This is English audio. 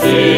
Christus.